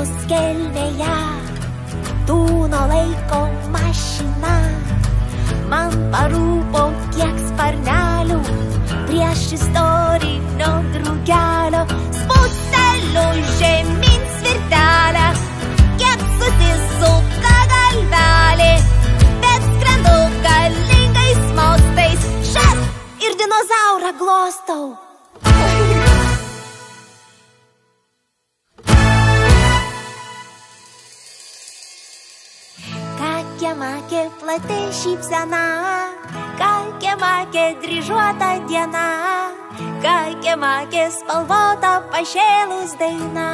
vietos kelnėje Tūno laiko mašina. Man parūpo kiek sparnelių. Prieš istorinio drugelio Spaudžiu Kalkė makė platė šypsena, kalkė makė dryžuota diena, kalkė makė spalvota pašėlus daina.